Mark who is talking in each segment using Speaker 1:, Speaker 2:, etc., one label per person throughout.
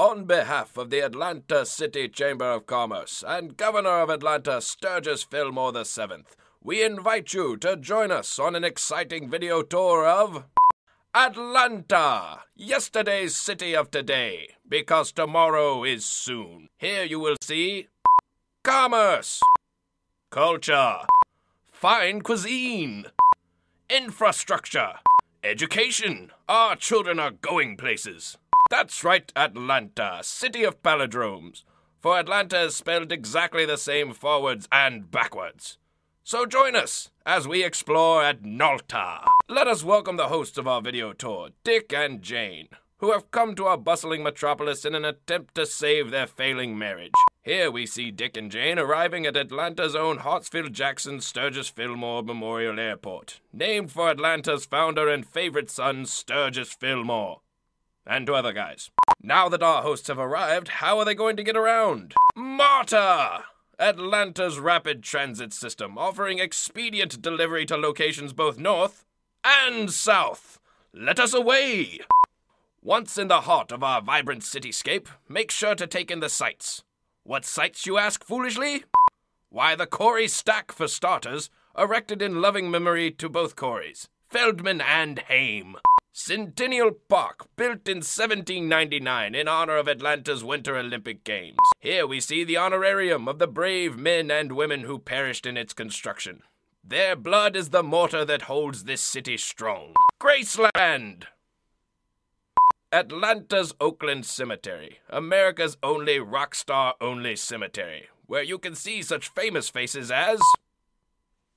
Speaker 1: On behalf of the Atlanta City Chamber of Commerce and Governor of Atlanta Sturgess Fillmore VII, we invite you to join us on an exciting video tour of Atlanta, yesterday's city of today, because tomorrow is soon. Here you will see commerce, culture, fine cuisine, infrastructure, education. Our children are going places. That's right, Atlanta, city of palindromes. For Atlanta is spelled exactly the same forwards and backwards. So join us as we explore Atlanta. Let us welcome the hosts of our video tour, Dick and Jane, who have come to our bustling metropolis in an attempt to save their failing marriage. Here we see Dick and Jane arriving at Atlanta's own Hartsfield Jackson Sturgess Fillmore Memorial Airport, named for Atlanta's founder and favorite son, Sturgess Fillmore and to other guys. Now that our hosts have arrived, how are they going to get around? MARTA! Atlanta's rapid transit system, offering expedient delivery to locations both north and south. Let us away! Once in the heart of our vibrant cityscape, make sure to take in the sights. What sights, you ask foolishly? Why, the Corey Stack, for starters, erected in loving memory to both Coreys, Feldman and Haim. Centennial Park, built in 1799 in honor of Atlanta's Winter Olympic Games. Here we see the honorarium of the brave men and women who perished in its construction. Their blood is the mortar that holds this city strong. Graceland! Atlanta's Oakland Cemetery, America's only rock star only cemetery, where you can see such famous faces as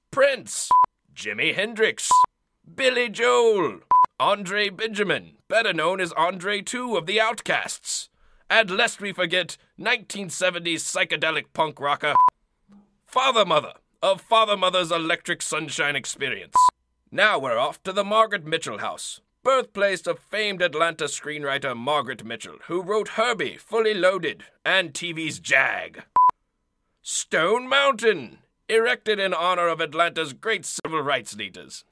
Speaker 1: Prince, Jimi Hendrix, Billy Joel, Andre Benjamin, better known as Andre II of the Outcasts. And lest we forget, 1970s psychedelic punk rocker, Father Mother of Father Mother's Electric Sunshine Experience. Now we're off to the Margaret Mitchell House, birthplace of famed Atlanta screenwriter Margaret Mitchell, who wrote Herbie, Fully Loaded, and TV's Jag. Stone Mountain, erected in honor of Atlanta's great civil rights leaders.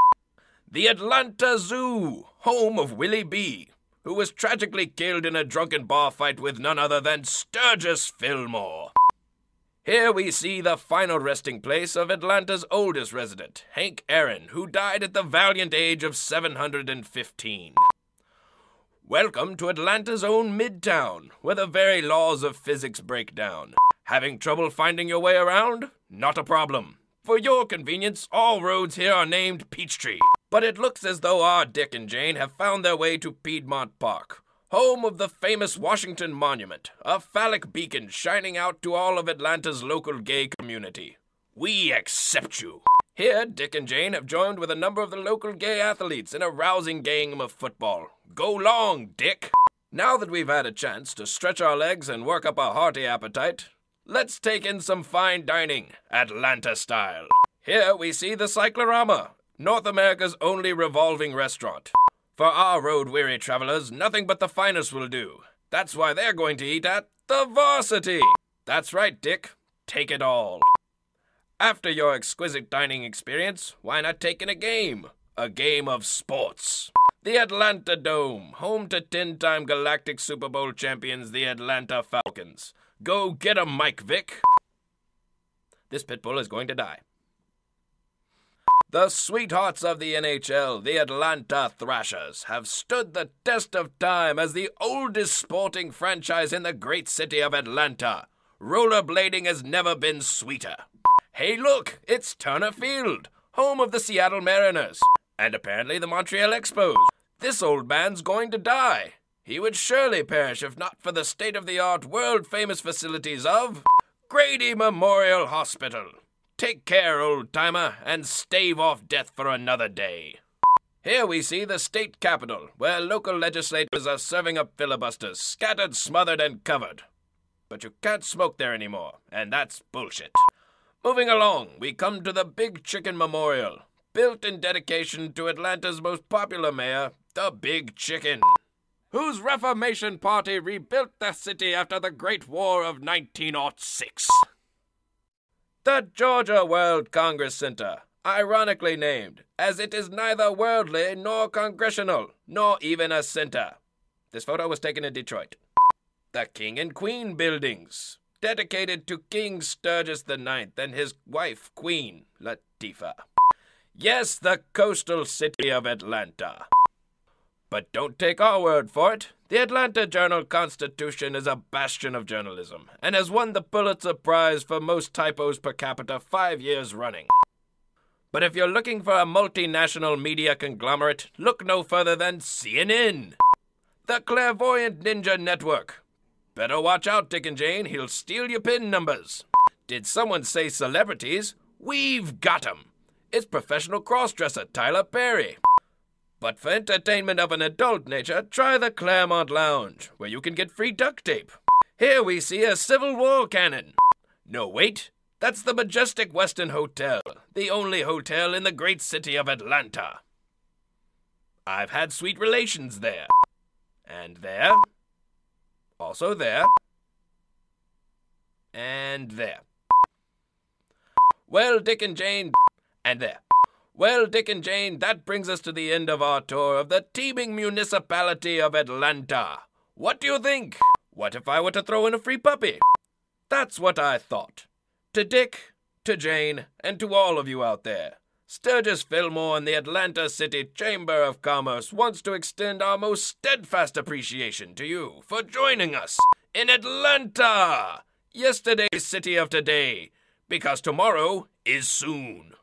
Speaker 1: The Atlanta Zoo, home of Willie B., who was tragically killed in a drunken bar fight with none other than Sturgess Fillmore. Here we see the final resting place of Atlanta's oldest resident, Hank Aaron, who died at the valiant age of 715. Welcome to Atlanta's own Midtown, where the very laws of physics break down. Having trouble finding your way around? Not a problem. For your convenience, all roads here are named Peachtree. But it looks as though our Dick and Jane have found their way to Piedmont Park, home of the famous Washington Monument, a phallic beacon shining out to all of Atlanta's local gay community. We accept you. Here, Dick and Jane have joined with a number of the local gay athletes in a rousing game of football. Go long, Dick! Now that we've had a chance to stretch our legs and work up a hearty appetite, let's take in some fine dining, Atlanta style. Here we see the Cyclorama, North America's only revolving restaurant. For our road weary travelers, nothing but the finest will do. That's why they're going to eat at the Varsity. That's right, Dick. Take it all. After your exquisite dining experience, why not take in a game? A game of sports. The Atlanta Dome, home to 10 time Galactic Super Bowl champions, the Atlanta Falcons. Go get 'em, Mike Vick. This pit bull is going to die. The sweethearts of the NHL, the Atlanta Thrashers, have stood the test of time as the oldest sporting franchise in the great city of Atlanta. Rollerblading has never been sweeter. Hey, look, it's Turner Field, home of the Seattle Mariners, and apparently the Montreal Expos. This old man's going to die. He would surely perish if not for the state of the art, world famous facilities of Grady Memorial Hospital. Take care, old timer, and stave off death for another day. Here we see the state capitol, where local legislators are serving up filibusters, scattered, smothered, and covered. But you can't smoke there anymore, and that's bullshit. Moving along, we come to the Big Chicken Memorial, built in dedication to Atlanta's most popular mayor, the Big Chicken, whose Reformation Party rebuilt the city after the Great War of 1906. The Georgia World Congress Center, ironically named, as it is neither worldly nor congressional, nor even a center. This photo was taken in Detroit. the King and Queen buildings, dedicated to King Sturgess IX and his wife, Queen Latifah. Yes, the coastal city of Atlanta. But don't take our word for it. The Atlanta Journal Constitution is a bastion of journalism and has won the Pulitzer Prize for most typos per capita five years running. But if you're looking for a multinational media conglomerate, look no further than CNN, the clairvoyant ninja network. Better watch out, Dick and Jane, he'll steal your PIN numbers. Did someone say celebrities? We've got 'em. It's professional crossdresser Tyler Perry. But for entertainment of an adult nature, try the Clermont Lounge, where you can get free duct tape. Here we see a Civil War cannon. No, wait. That's the Majestic Westin Hotel, the only hotel in the great city of Atlanta. I've had sweet relations there. And there. Also there. And there. Well, Dick and Jane. And there. Well, Dick and Jane, that brings us to the end of our tour of the teeming municipality of Atlanta. What do you think? What if I were to throw in a free puppy? That's what I thought. To Dick, to Jane, and to all of you out there, Sturgess Fillmore and the Atlanta City Chamber of Commerce wants to extend our most steadfast appreciation to you for joining us in Atlanta, yesterday's city of today, because tomorrow is soon.